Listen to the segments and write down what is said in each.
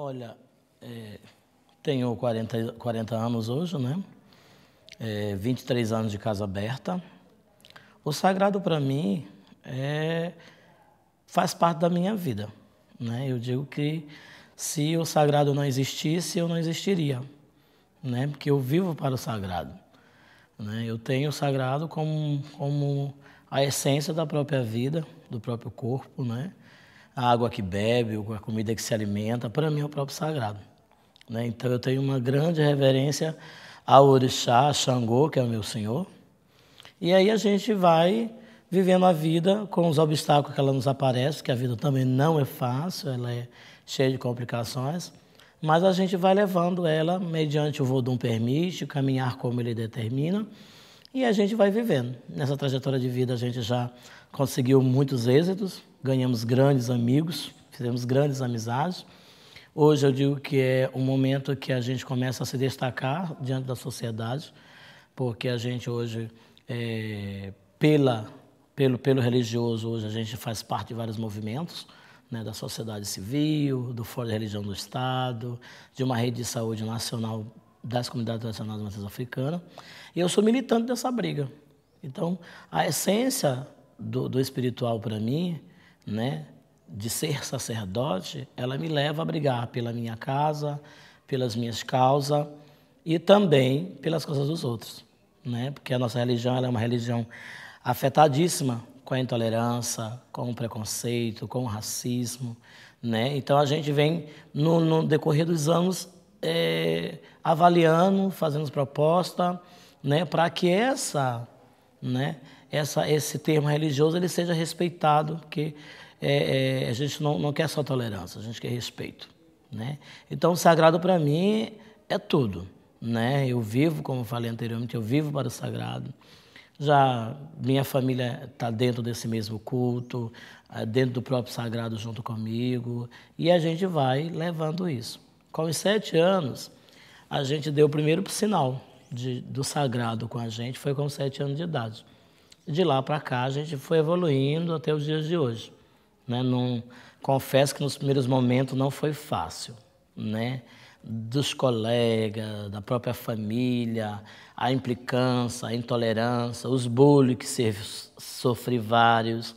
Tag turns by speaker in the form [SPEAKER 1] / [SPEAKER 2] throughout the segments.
[SPEAKER 1] Olha, é, tenho 40, 40 anos hoje, né? É, 23 anos de casa aberta. O sagrado para mim é, faz parte da minha vida. Né? Eu digo que se o sagrado não existisse, eu não existiria. Né? Porque eu vivo para o sagrado. Né? Eu tenho o sagrado como, como a essência da própria vida, do próprio corpo, né? A água que bebe, a comida que se alimenta, para mim é o próprio sagrado. Né? Então eu tenho uma grande reverência ao orixá, a Xangô, que é o meu senhor. E aí a gente vai vivendo a vida com os obstáculos que ela nos aparece, que a vida também não é fácil, ela é cheia de complicações, mas a gente vai levando ela mediante o Vodum permite, caminhar como ele determina, e a gente vai vivendo. Nessa trajetória de vida a gente já conseguiu muitos êxitos, ganhamos grandes amigos, fizemos grandes amizades. Hoje eu digo que é um momento que a gente começa a se destacar diante da sociedade, porque a gente hoje, é, pela, pelo, pelo religioso, hoje a gente faz parte de vários movimentos, né, da sociedade civil, do Fórum de Religião do Estado, de uma rede de saúde nacional das comunidades nacionais da matriz africana. E eu sou militante dessa briga. Então, a essência do, do espiritual para mim, né, de ser sacerdote, ela me leva a brigar pela minha casa, pelas minhas causas e também pelas coisas dos outros, né? Porque a nossa religião é uma religião afetadíssima com a intolerância, com o preconceito, com o racismo, né? Então a gente vem no, no decorrer dos anos é, avaliando, fazendo proposta, né, para que essa, né, essa, esse termo religioso ele seja respeitado, porque é, é, a gente não, não quer só tolerância, a gente quer respeito. Né? Então, o sagrado para mim é tudo. Né? Eu vivo, como falei anteriormente, eu vivo para o sagrado. Já minha família está dentro desse mesmo culto, eh, dentro do próprio sagrado junto comigo, e a gente vai levando isso. Com os sete anos, a gente deu o primeiro sinal de, do sagrado com a gente, foi com sete anos de idade. De lá para cá, a gente foi evoluindo até os dias de hoje. Né? Não, confesso que nos primeiros momentos não foi fácil, né? Dos colegas, da própria família, a implicância, a intolerância, os bullying que sofri vários.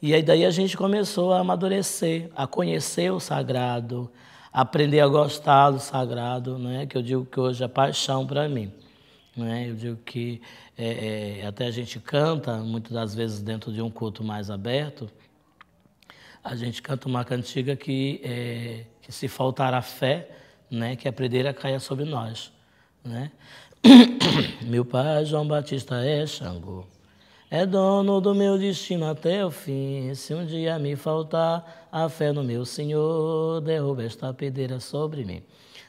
[SPEAKER 1] E aí daí a gente começou a amadurecer, a conhecer o sagrado, aprender a gostar do sagrado, né? Que eu digo que hoje é paixão para mim. Né? Eu digo que é, é, até a gente canta, muitas das vezes dentro de um culto mais aberto, a gente canta uma cantiga que, é, que se faltar a fé, né, que a predeira caia sobre nós. Né? Meu pai João Batista é Xangô, é dono do meu destino até o fim. Se um dia me faltar a fé no meu Senhor, derruba esta pedreira sobre mim.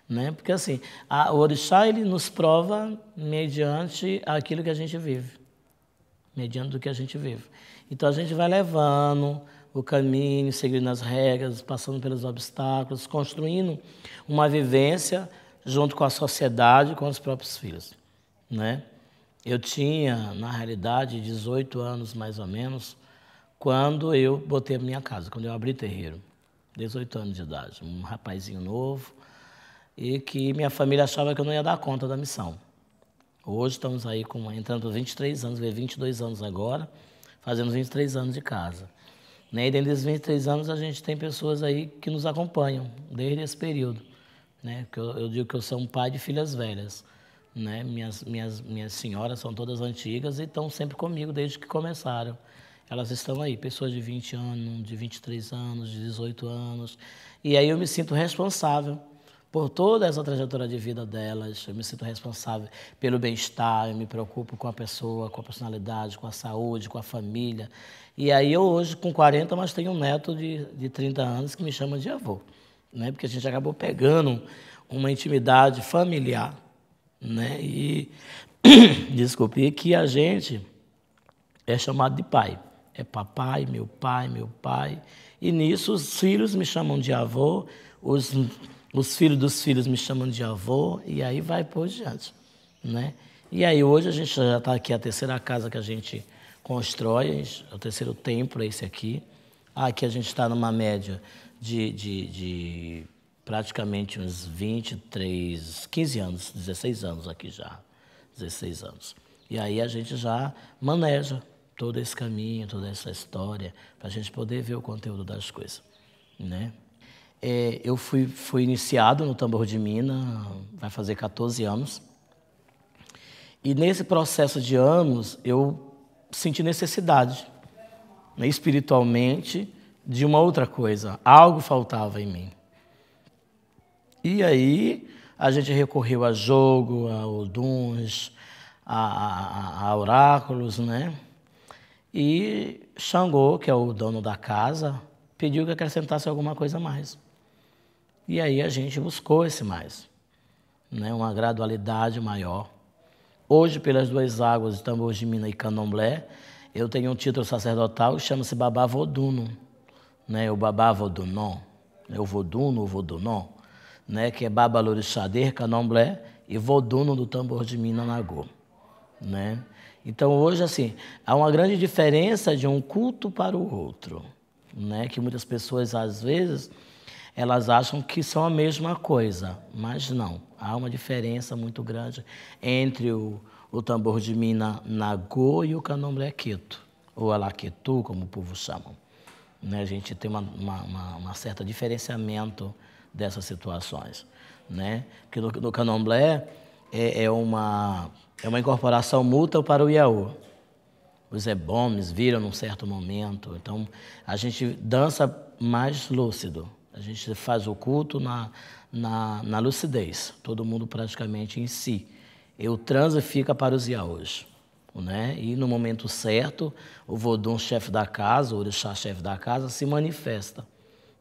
[SPEAKER 1] Né? Porque assim, a, o orixá ele nos prova mediante aquilo que a gente vive, mediante do que a gente vive. Então a gente vai levando o caminho, seguindo as regras, passando pelos obstáculos, construindo uma vivência junto com a sociedade, com os próprios filhos, né? Eu tinha, na realidade, 18 anos mais ou menos, quando eu botei a minha casa, quando eu abri terreiro. 18 anos de idade, um rapazinho novo, e que minha família achava que eu não ia dar conta da missão. Hoje estamos aí com, entrando por 23 anos, 22 anos agora, fazendo 23 anos de casa. Né? E dentro desses 23 anos a gente tem pessoas aí que nos acompanham desde esse período. Né? Que eu, eu digo que eu sou um pai de filhas velhas. Né? Minhas, minhas, minhas senhoras são todas antigas e estão sempre comigo desde que começaram. Elas estão aí, pessoas de 20 anos, de 23 anos, de 18 anos. E aí eu me sinto responsável por toda essa trajetória de vida delas. Eu me sinto responsável pelo bem-estar, eu me preocupo com a pessoa, com a personalidade, com a saúde, com a família. E aí eu hoje, com 40, mas tenho um neto de, de 30 anos que me chama de avô. Né? Porque a gente acabou pegando uma intimidade familiar. Né? E, desculpe, que a gente é chamado de pai. É papai, meu pai, meu pai. E nisso os filhos me chamam de avô, os os filhos dos filhos me chamam de avô e aí vai por diante, né? E aí hoje a gente já está aqui, a terceira casa que a gente constrói, o terceiro templo é esse aqui. Aqui a gente está numa média de, de, de praticamente uns 23, 15 anos, 16 anos aqui já, 16 anos. E aí a gente já maneja todo esse caminho, toda essa história, para a gente poder ver o conteúdo das coisas, né? É, eu fui, fui iniciado no tambor de mina, vai fazer 14 anos. E nesse processo de anos, eu senti necessidade, né, espiritualmente, de uma outra coisa. Algo faltava em mim. E aí a gente recorreu a jogo, a oduns, a, a, a oráculos, né? E Xangô, que é o dono da casa, pediu que acrescentasse alguma coisa mais. E aí a gente buscou esse mais, né? uma gradualidade maior. Hoje, pelas duas águas de Mina e Candomblé, eu tenho um título sacerdotal que chama-se Babá Voduno, né? o Babá Vodunon, né? o Voduno, o Vodunon, né? que é Baba Lorixader, Candomblé, e Voduno do Tambor de Mina Nagô. Né? Então, hoje, assim, há uma grande diferença de um culto para o outro, né? que muitas pessoas, às vezes, elas acham que são a mesma coisa, mas não. Há uma diferença muito grande entre o, o tambor de mina nagô e o candomblé queto, ou alaquetu, como o povo chama. Né? A gente tem uma, uma, uma, uma certa diferenciamento dessas situações. Né? Porque no, no candomblé é, é, uma, é uma incorporação mútua para o Iaú. Os ebomes viram num certo momento. Então, a gente dança mais lúcido. A gente faz o culto na, na, na lucidez, todo mundo praticamente em si. E o transe fica para os iaôs. Né? E no momento certo, o Vodun, chefe da casa, o orixá, chefe da casa, se manifesta.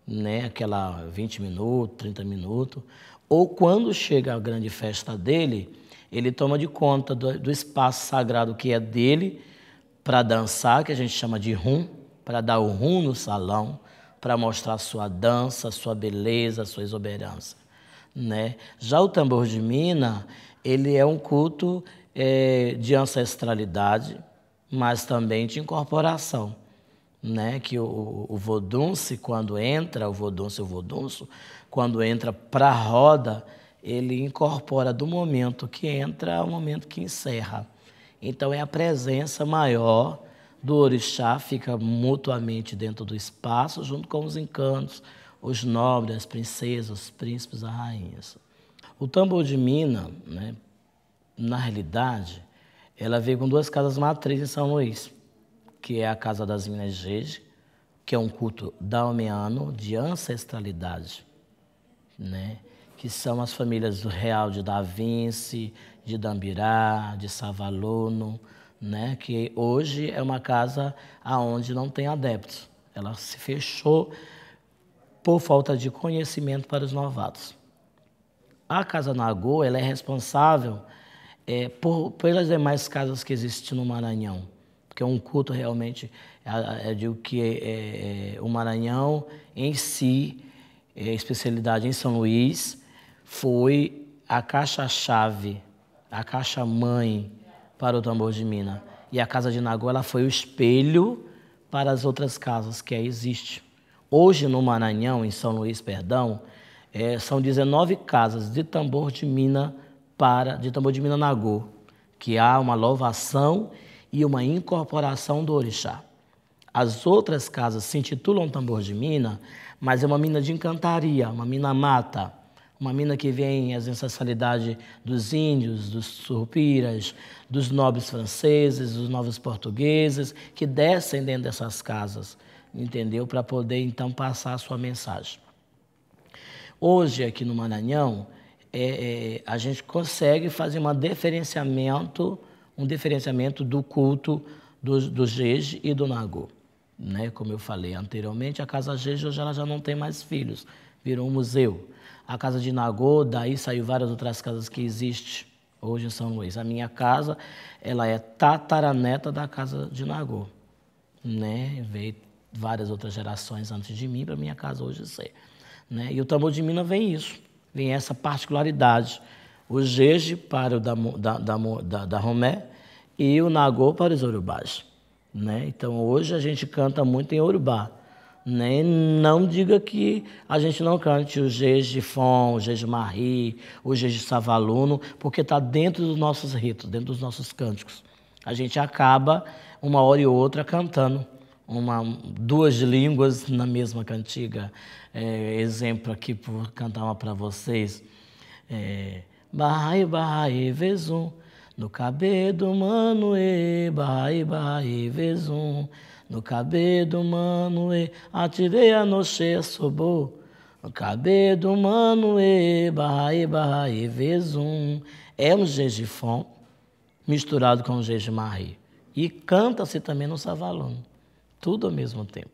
[SPEAKER 1] Né? Aquela 20 minutos, 30 minutos. Ou quando chega a grande festa dele, ele toma de conta do, do espaço sagrado que é dele para dançar, que a gente chama de rum, para dar o rum no salão, para mostrar sua dança, sua beleza, sua exuberância. Né? Já o tambor de mina, ele é um culto é, de ancestralidade, mas também de incorporação. Né? Que o, o vodunce, quando entra, o vodunce, o vodunço, quando entra para a roda, ele incorpora do momento que entra ao momento que encerra. Então é a presença maior do orixá fica mutuamente dentro do espaço, junto com os encantos, os nobres, as princesas, os príncipes, as rainhas. O tambor de Mina, né, na realidade, ela veio com duas casas matrizes em São Luís, que é a Casa das Minas Gege, que é um culto dalmeano de ancestralidade, né? que são as famílias do Real de Da Vinci, de Dambirá, de Savaluno, né, que hoje é uma casa aonde não tem adeptos. Ela se fechou por falta de conhecimento para os novatos. A Casa Nagô ela é responsável é, por, pelas demais casas que existem no Maranhão, porque é um culto realmente, é, é, digo que é, é, o Maranhão em si, é, especialidade em São Luís, foi a caixa-chave, a caixa-mãe para o tambor de mina. E a casa de Nagô ela foi o espelho para as outras casas que aí existe. Hoje no Maranhão, em São Luís, perdão, é, são 19 casas de tambor de mina para de tambor de mina Nagô, que há uma louvação e uma incorporação do orixá. As outras casas se intitulam tambor de mina, mas é uma mina de encantaria, uma mina mata uma mina que vem as ancestralidades dos índios, dos surpiras, dos nobres franceses, dos novos portugueses, que descem dentro dessas casas, entendeu? Para poder então passar a sua mensagem. Hoje, aqui no Maranhão, é, é, a gente consegue fazer um diferenciamento, um diferenciamento do culto do, do Jeje e do Nagô. Né? Como eu falei anteriormente, a Casa Jeje hoje ela já não tem mais filhos, virou um museu a casa de Nagô, daí saiu várias outras casas que existem hoje em São Luís. A minha casa, ela é tataraneta da casa de Nagô, né? Veio várias outras gerações antes de mim para minha casa hoje ser, né? E o tambor de Minas vem isso, vem essa particularidade. O jeje para o da, da, da, da Romé e o Nagô para os urubás. Né? Então hoje a gente canta muito em urubá, Né? Não diga que a gente não cante o de Fon, o de Marie, o de Savaluno, porque está dentro dos nossos ritos, dentro dos nossos cânticos. A gente acaba, uma hora e outra, cantando uma, duas línguas na mesma cantiga. É, exemplo aqui, por cantar uma para vocês. É, Bahai, Bahai, Vezum, no cabelo mano, e Bahai, Bahai, Vezum. No cabelo humano, e atirei a noche sobo. No cabelo humano, e barrai, barrai, vezum. É um jejifon misturado com um jejimarri. E canta-se também no savalão. Tudo ao mesmo tempo.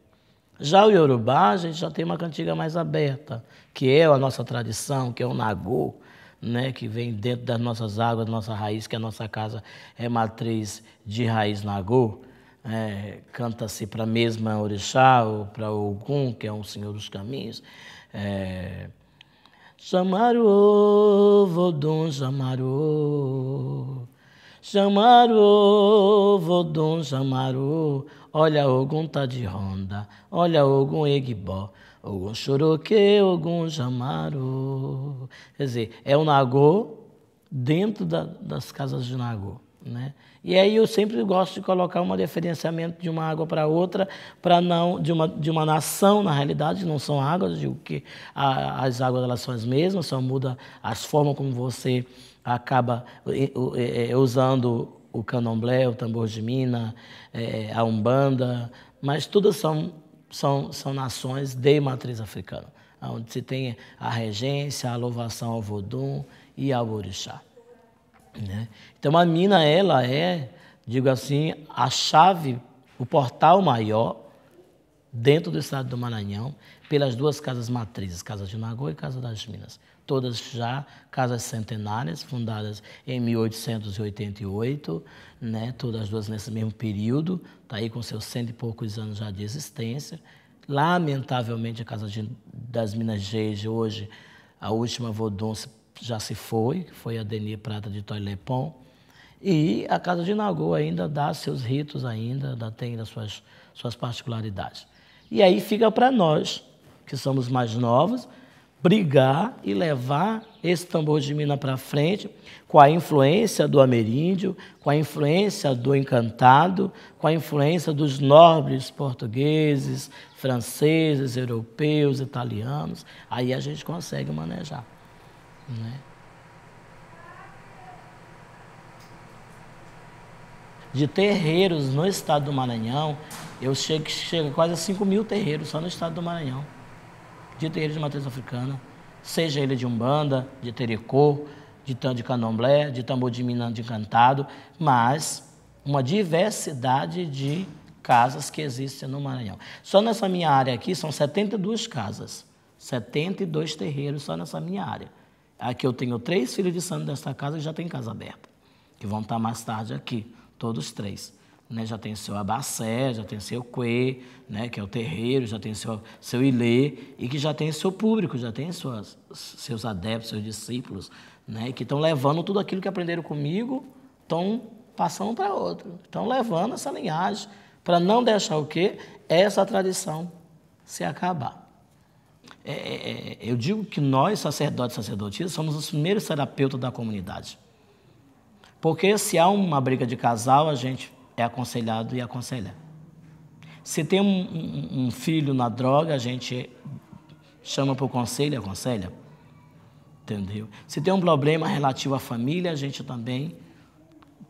[SPEAKER 1] Já o Yorubá, a gente já tem uma cantiga mais aberta, que é a nossa tradição, que é o Nagô, né, que vem dentro das nossas águas, da nossa raiz, que a nossa casa é matriz de raiz Nagô é, canta-se para a mesma orixá ou para Ogum, que é um senhor dos caminhos. É, Chamaru, Vodum, Chamaru. Chamaru, Vodum, Chamaru. Olha, Ogum tá de ronda. Olha, Ogum Egbó. Ogum Choroque, Ogum Chamaru. Quer dizer, é o Nagô dentro da, das casas de Nagô. Né? E aí eu sempre gosto de colocar um diferenciamento de uma água para outra, para não de uma, de uma nação, na realidade, não são águas, digo que a, as águas elas são as mesmas, só muda as formas como você acaba usando o candomblé, o tambor de mina, é, a umbanda, mas todas são, são, são nações de matriz africana, onde se tem a regência, a louvação ao vodum e ao orixá. Né? Então a mina ela é, digo assim, a chave, o portal maior dentro do estado do Maranhão pelas duas casas matrizes, Casa de Nagô e Casa das Minas. Todas já casas centenárias, fundadas em 1888, né? todas duas nesse mesmo período, está aí com seus cento e poucos anos já de existência. Lamentavelmente, a Casa de, das Minas Geis, hoje, a última Vodun já se foi, foi a Denis Prata de Toilepon. E a Casa de Nagô ainda dá seus ritos, ainda, ainda tem as suas, suas particularidades. E aí fica para nós, que somos mais novos, brigar e levar esse tambor de mina para frente com a influência do ameríndio, com a influência do encantado, com a influência dos nobres portugueses, franceses, europeus, italianos. Aí a gente consegue manejar. Né? De terreiros no estado do Maranhão, eu chego, chego quase a 5 mil terreiros só no estado do Maranhão. De terreiros de matriz africana, seja ele de Umbanda, de Tericô, de de Candomblé, de tambor de Minas de Cantado, mas uma diversidade de casas que existem no Maranhão. Só nessa minha área aqui são 72 casas, 72 terreiros só nessa minha área. Aqui eu tenho três filhos de santo desta casa que já tem casa aberta, que vão estar mais tarde aqui, todos três. Né, já tem seu abacé, já tem seu cuê, né, que é o terreiro, já tem seu, seu ilê, e que já tem seu público, já tem suas, seus adeptos, seus discípulos, né, que estão levando tudo aquilo que aprenderam comigo, estão passando para outro, estão levando essa linhagem, para não deixar o quê? Essa tradição se acabar. É, é, é, eu digo que nós, sacerdotes e sacerdotisas, somos os primeiros terapeutas da comunidade. Porque se há uma briga de casal, a gente é aconselhado e aconselha. Se tem um, um, um filho na droga, a gente chama para o conselho e aconselha. Entendeu? Se tem um problema relativo à família, a gente também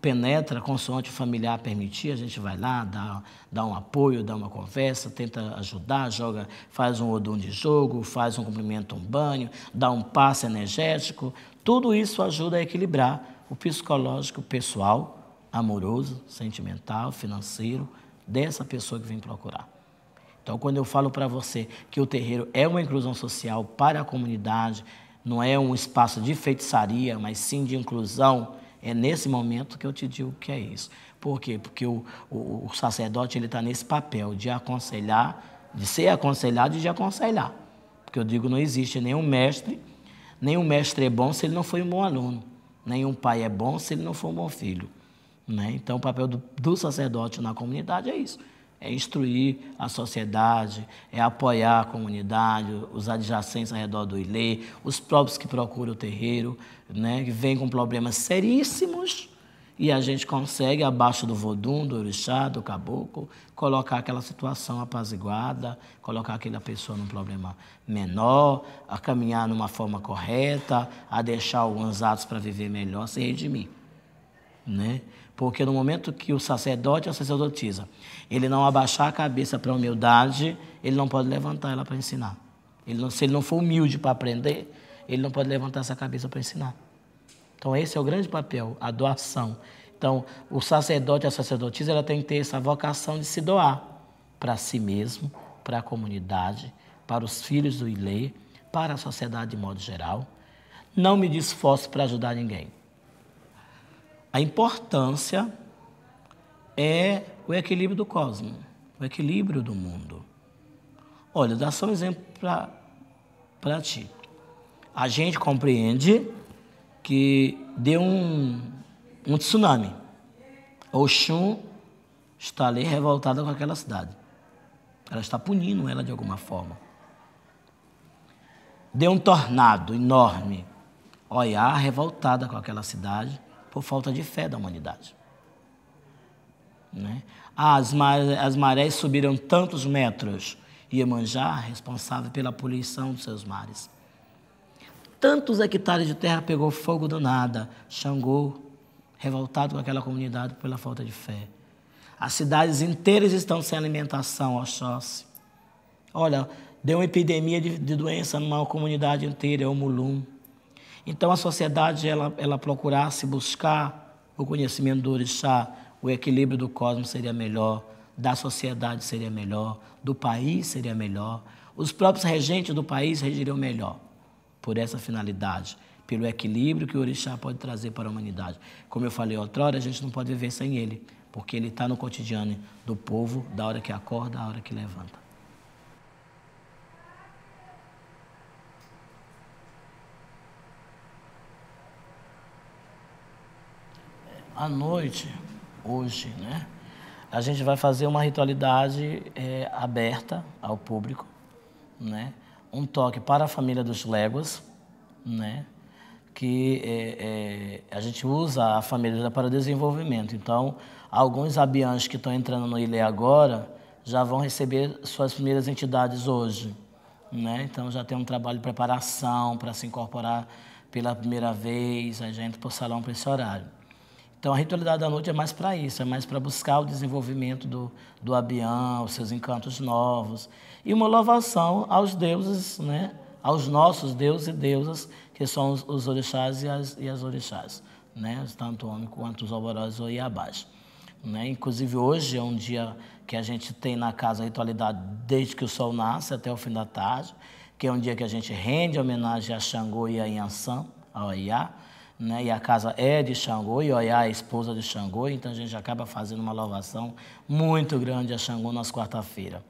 [SPEAKER 1] penetra, consoante o familiar permitir, a gente vai lá, dá, dá um apoio, dá uma conversa, tenta ajudar, joga, faz um odum de jogo, faz um cumprimento, um banho, dá um passe energético. Tudo isso ajuda a equilibrar o psicológico pessoal, amoroso, sentimental, financeiro dessa pessoa que vem procurar. Então, quando eu falo para você que o terreiro é uma inclusão social para a comunidade, não é um espaço de feitiçaria, mas sim de inclusão, é nesse momento que eu te digo que é isso. Por quê? Porque o, o, o sacerdote ele está nesse papel de aconselhar, de ser aconselhado e de aconselhar. Porque eu digo, não existe nenhum mestre, nenhum mestre é bom se ele não foi um bom aluno. Nenhum pai é bom se ele não for um bom filho. Né? Então, o papel do, do sacerdote na comunidade é isso. é instruir a sociedade, é apoiar a comunidade, os adjacentes ao redor do Ilê, os próprios que procuram o terreiro, né, que vêm com problemas seríssimos e a gente consegue, abaixo do vodum, do orixá, do caboclo, colocar aquela situação apaziguada, colocar aquela pessoa num problema menor, a caminhar numa forma correta, a deixar alguns atos para viver melhor, se redimir. Né? Porque no momento que o sacerdote ou a sacerdotisa, ele não abaixar a cabeça para a humildade, ele não pode levantar ela para ensinar. Ele não, se ele não for humilde para aprender, ele não pode levantar essa cabeça para ensinar. Então esse é o grande papel, a doação. Então o sacerdote ou a sacerdotisa ela tem que ter essa vocação de se doar para si mesmo, para a comunidade, para os filhos do Ilê, para a sociedade de modo geral. Não me esforço para ajudar ninguém. A importância é o equilíbrio do cosmos, o equilíbrio do mundo. Olha, dá só um exemplo para ti. A gente compreende que deu um, um tsunami. Oxum está ali revoltada com aquela cidade. Ela está punindo ela de alguma forma. Deu um tornado enorme. Oiá revoltada com aquela cidade por falta de fé da humanidade. Né? As, marés, as marés subiram tantos metros. Iemanjá, responsável pela poluição dos seus mares. Tantos hectares de terra pegou fogo do nada. Xangô, revoltado com aquela comunidade pela falta de fé. As cidades inteiras estão sem alimentação, Oxóssi. Olha, deu uma epidemia de, de doença numa comunidade inteira, é o Mulum. Então a sociedade ela, ela procurasse buscar o conhecimento do orixá, o equilíbrio do cosmos seria melhor, da sociedade seria melhor, do país seria melhor, os próprios regentes do país regiriam melhor, por essa finalidade, pelo equilíbrio que o orixá pode trazer para a humanidade. Como eu falei outrora, a gente não pode viver sem ele, porque ele está no cotidiano do povo, da hora que acorda, da hora que levanta. À noite, hoje, né, a gente vai fazer uma ritualidade é, aberta ao público, né, um toque para a família dos léguas, né, que é, é, a gente usa a família para desenvolvimento. Então, alguns abiãs que estão entrando no Ilê agora já vão receber suas primeiras entidades hoje. Né? Então, já tem um trabalho de preparação para se incorporar pela primeira vez, a gente para o salão para esse horário. Então, a ritualidade da noite é mais para isso, é mais para buscar o desenvolvimento do, do Abião, os seus encantos novos, e uma louvação aos deuses, né? aos nossos deuses e deusas, que são os, os orixás e as, e as orixás, né? tanto o homem quanto os alvorós ou iabás. Né? Inclusive, hoje é um dia que a gente tem na casa a ritualidade desde que o sol nasce até o fim da tarde, que é um dia que a gente rende homenagem a Xangô e a Yansan, ao Iá, né? E a casa é de Xangô, e Oiá é a esposa de Xangô, então a gente acaba fazendo uma louvação muito grande a Xangô nas quarta-feira.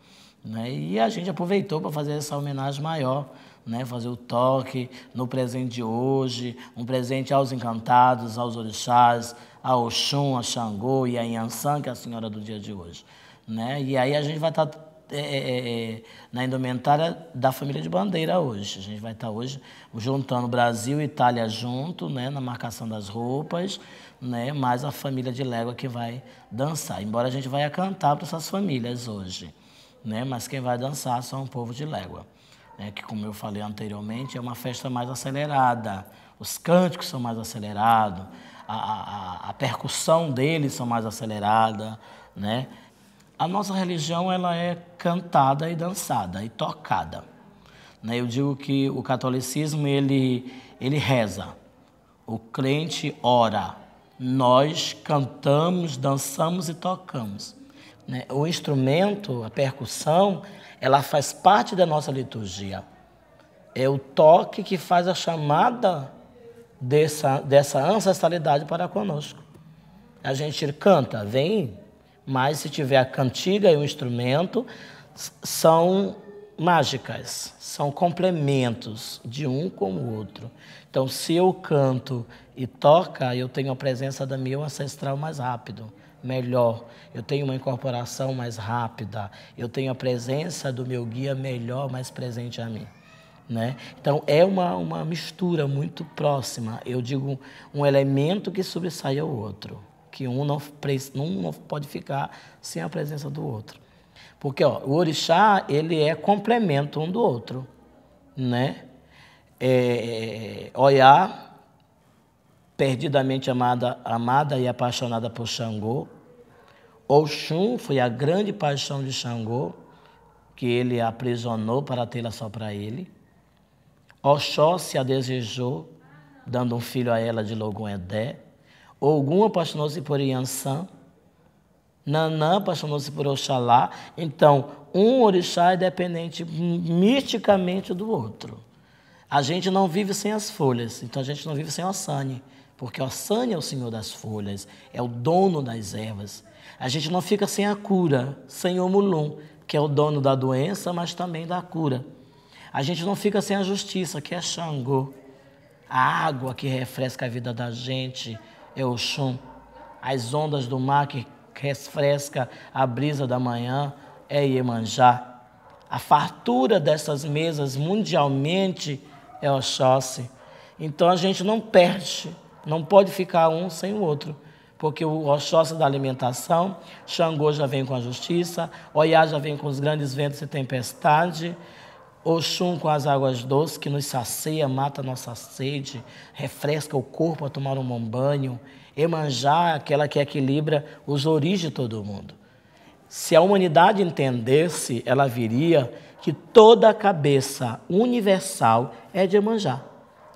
[SPEAKER 1] Né? E a gente aproveitou para fazer essa homenagem maior, né? fazer o toque no presente de hoje, um presente aos encantados, aos orixás, a Oxum, a Xangô e a Yansan, que é a senhora do dia de hoje. Né? E aí a gente vai estar tá é, é, é, na indumentária da família de bandeira hoje. A gente vai estar hoje juntando Brasil e Itália junto, né, na marcação das roupas, né, mais a família de Légua que vai dançar. Embora a gente vai cantar para essas famílias hoje, né, mas quem vai dançar são o povo de Légua. Né, que, como eu falei anteriormente, é uma festa mais acelerada. Os cânticos são mais acelerados, a, a, a percussão deles são mais acelerada, né? A nossa religião ela é cantada e dançada e tocada. Né? Eu digo que o catolicismo ele, ele reza, o crente ora, nós cantamos, dançamos e tocamos. Né? O instrumento, a percussão, ela faz parte da nossa liturgia. É o toque que faz a chamada dessa, dessa ancestralidade para conosco. A gente canta, vem mas se tiver a cantiga e o instrumento, são mágicas, são complementos de um com o outro. Então, se eu canto e toca, eu tenho a presença da minha ancestral mais rápido, melhor, eu tenho uma incorporação mais rápida, eu tenho a presença do meu guia melhor, mais presente a mim. Né? Então é uma, uma mistura muito próxima. Eu digo um elemento que sobressai ao outro, que um não, um não pode ficar sem a presença do outro. Porque ó, o orixá ele é complemento um do outro, né? É, Oiá, perdidamente amada, amada e apaixonada por Xangô. Oxum foi a grande paixão de Xangô, que ele aprisionou para tê-la só para ele. Oxóssi a desejou, dando um filho a ela de Logun-Edé. Ogum apaixonou-se por Iansã. Nanã apaixonou-se por Oxalá. Então, um orixá é dependente misticamente do outro. A gente não vive sem as folhas, então a gente não vive sem Ossane, porque Ossane é o senhor das folhas, é o dono das ervas. A gente não fica sem a cura, sem Omulum, que é o dono da doença, mas também da cura. A gente não fica sem a justiça, que é Xangô. A água que refresca a vida da gente é o Xum. As ondas do mar que refresca a brisa da manhã é Iemanjá. A fartura dessas mesas mundialmente é Oxóssi. Então a gente não perde, não pode ficar um sem o outro. Porque o Oxóssi da alimentação, Xangô já vem com a justiça, Oiá já vem com os grandes ventos e tempestade, Oxum com as águas doces que nos sacia, mata nossa sede, refresca o corpo a tomar um bom banho. Emanjá, aquela que equilibra os origens de todo mundo. Se a humanidade entendesse, ela viria que toda a cabeça universal é de Emanjá,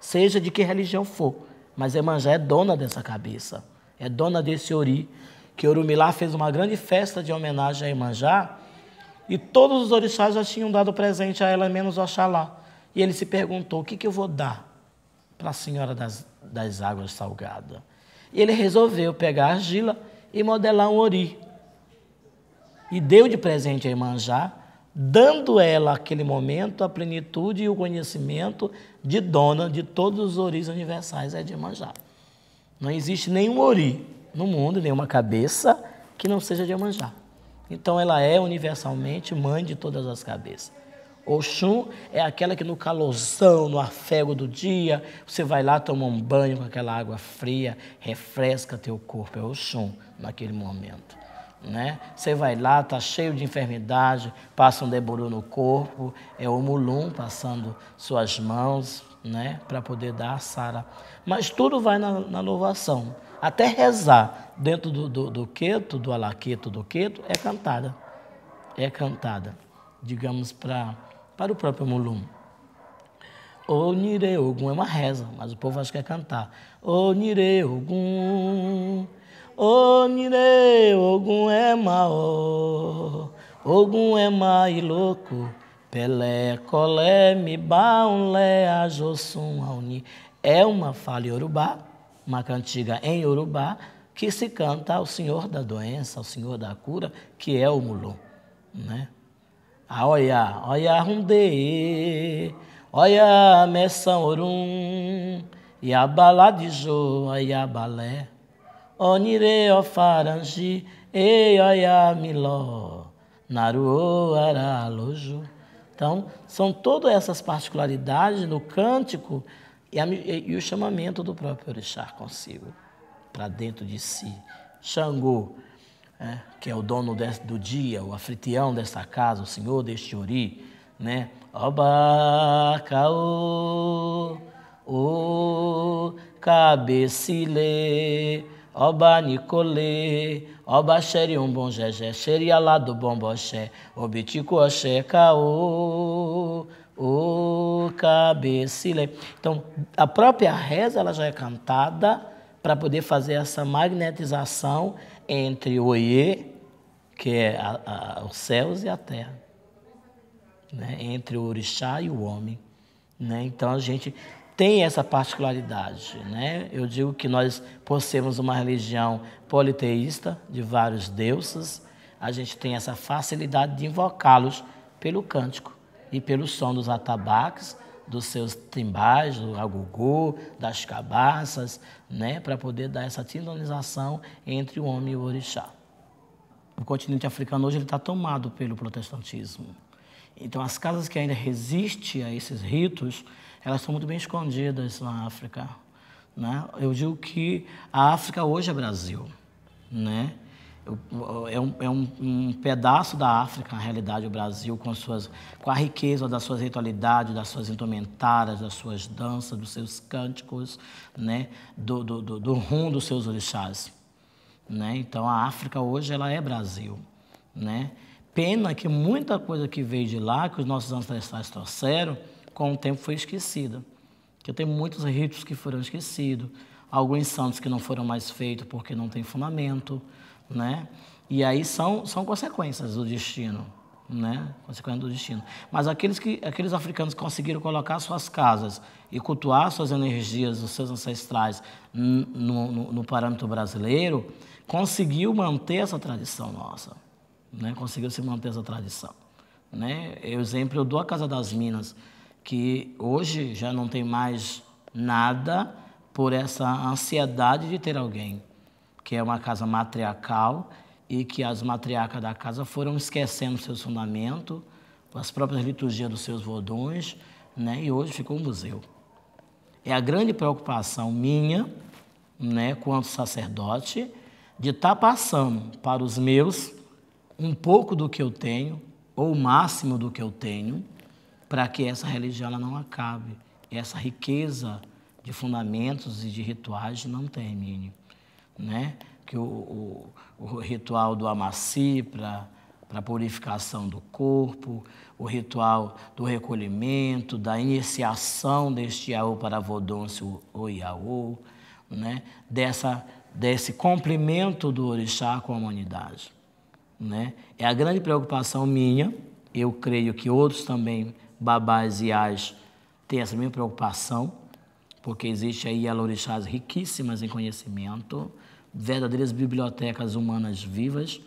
[SPEAKER 1] seja de que religião for. Mas Emanjá é dona dessa cabeça, é dona desse ori. Que Orumilá fez uma grande festa de homenagem a Emanjá, e todos os orixás já tinham dado presente a ela, menos Oxalá. E ele se perguntou: o que, que eu vou dar para a senhora das, das águas salgadas? E ele resolveu pegar argila e modelar um ori. E deu de presente a Imanjá, dando ela, naquele momento, a plenitude e o conhecimento de dona de todos os oris universais, é de Imanjá. Não existe nenhum ori no mundo, nenhuma cabeça que não seja de Imanjá. Então ela é universalmente mãe de todas as cabeças. Oxum é aquela que no calorzão, no afego do dia, você vai lá tomar um banho com aquela água fria, refresca teu corpo. É Oxum naquele momento. Né? Você vai lá, está cheio de enfermidade, passa um deburu no corpo, é o mulum passando suas mãos né? para poder dar a sara. Mas tudo vai na, na louvação. Até rezar dentro do, do, do queto, do alaqueto do queto, é cantada. É cantada, digamos, pra, para o próprio mulum. O Nire Ogum é uma reza, mas o povo acha que é cantar. O Nire Ogum, O Nire Ogum é maior, Ogum é mais louco, Pelé, colé, mi baunlé, ajossum, auni. É uma fala iorubá, uma cantiga em Yorubá, que se canta ao Senhor da doença, ao Senhor da cura, que é o Mulum. Né? A oia, oia runde, oia messão orum, e a bala de jo, oia balé, onire ofaranji, e oia miló, naruo aralojo. Então, são todas essas particularidades no cântico e, a, e o chamamento do próprio orixá consigo, para dentro de si. Xangô, é, que é o dono desse, do dia, o afritião desta casa, o senhor deste ori, né? Oba, caô, o cabecile, Oba Nicolê, Oba Xerium Bom Jejé, Xerialá do Bom Boxé, Obitico Caô, o cabecile. Então, a própria reza ela já é cantada para poder fazer essa magnetização entre o Oiê, que é a, a, os céus e a terra, né? entre o orixá e o homem. Né? Então, a gente tem essa particularidade. Né? Eu digo que nós, por sermos uma religião politeísta, de vários deuses, a gente tem essa facilidade de invocá-los pelo cântico e pelo som dos atabaques, dos seus timbais, do agogô, das cabaças, né, para poder dar essa sintonização entre o homem e o orixá. O continente africano hoje está tomado pelo protestantismo. Então, as casas que ainda resistem a esses ritos, elas são muito bem escondidas na África. Né? Eu digo que a África hoje é Brasil. Né? É, um, é um, um, pedaço da África, na realidade, o Brasil, com, suas, com a riqueza das suas ritualidades, das suas instrumentárias, das suas danças, dos seus cânticos, né? do, do, do, do rum dos seus orixás. Né? Então, a África hoje ela é Brasil. Né? Pena que muita coisa que veio de lá, que os nossos ancestrais trouxeram, com o tempo foi esquecida. Que tem muitos ritos que foram esquecidos, alguns santos que não foram mais feitos porque não tem fundamento, né? E aí são, são consequências do destino, né? Consequências do destino. Mas aqueles, que, aqueles africanos que conseguiram colocar suas casas e cultuar suas energias, os seus ancestrais no, no, no parâmetro brasileiro, conseguiu manter essa tradição nossa, né? Conseguiu se manter essa tradição, né? Exemplo, eu dou a Casa das Minas, que hoje já não tem mais nada por essa ansiedade de ter alguém que é uma casa matriarcal e que as matriarcas da casa foram esquecendo seus fundamentos, as próprias liturgias dos seus vodões, né? e hoje ficou um museu. É a grande preocupação minha, né, quanto sacerdote, de estar tá passando para os meus um pouco do que eu tenho, ou o máximo do que eu tenho, para que essa religião não acabe, essa riqueza de fundamentos e de rituais não termine né? que o, o, o ritual do amaci para a purificação do corpo, o ritual do recolhimento, da iniciação deste Iaô para Vodôncio ou Iaô, né? Dessa, desse cumprimento do orixá com a humanidade. Né? É a grande preocupação minha, eu creio que outros também, babás e ais, têm essa mesma preocupação, porque existe aí orixás riquíssimas em conhecimento, verdadeiras bibliotecas humanas vivas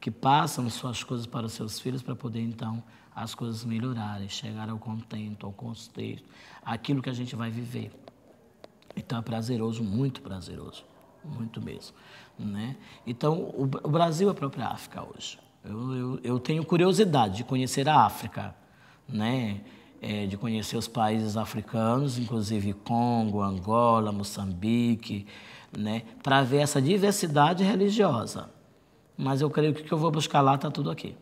[SPEAKER 1] que passam suas coisas para os seus filhos para poder então as coisas melhorarem, chegar ao contento, ao contexto, aquilo que a gente vai viver. Então é prazeroso, muito prazeroso, muito mesmo. Né? Então o, o Brasil é a própria África hoje. Eu, eu, eu, tenho curiosidade de conhecer a África, né? É, de conhecer os países africanos, inclusive Congo, Angola, Moçambique, né, para ver essa diversidade religiosa. Mas eu creio que o que eu vou buscar lá está tudo aqui.